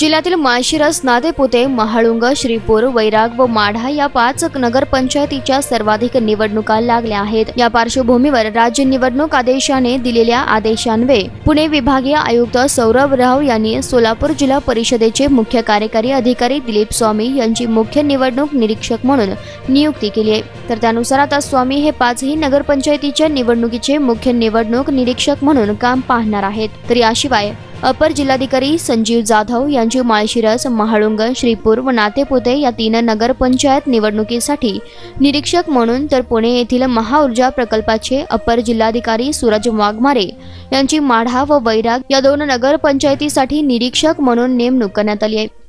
जिल्ह्यातील माळशिरस नादेपुते महाळुंग श्रीपूर वैराग व माढा या पाच नगरपंचायतीच्या सर्वाधिक निवडणुका लागल्या आहेत. या पार्श्वभूमीवर राज्य निवडणूक आदेशाने दिलेल्या आदेशान्वये पुणे विभागीय आयुक्त सौरभ राव यांनी सोलापूर जिल्हा परिषदेचे मुख्य कार्यकारी अधिकारी दिलीप स्वामी यांची मुख्य निवडणूक निरीक्षक म्हणून नियुक्ती केली आहे. तर त्यानुसार आता स्वामी हे पाचही नगरपंचायतीच्या निवडणुकीचे मुख्य निवडणूक निरीक्षक म्हणून काम पाहणार आहेत. तर याशिवाय अपर जिल्हाधिकारी संजीव जाधव यांची माळशिरस महाळुंग श्रीपूर व नातेपुते या तीन नगरपंचायत निवडणुकीसाठी निरीक्षक म्हणून तर पुणे येथील महाऊर्जा प्रकल्पाचे अपर जिल्हाधिकारी सूरज वाघमारे यांची माढा व वैराग या दोन नगरपंचायतीसाठी निरीक्षक म्हणून नेमणूक करण्यात आली आहे.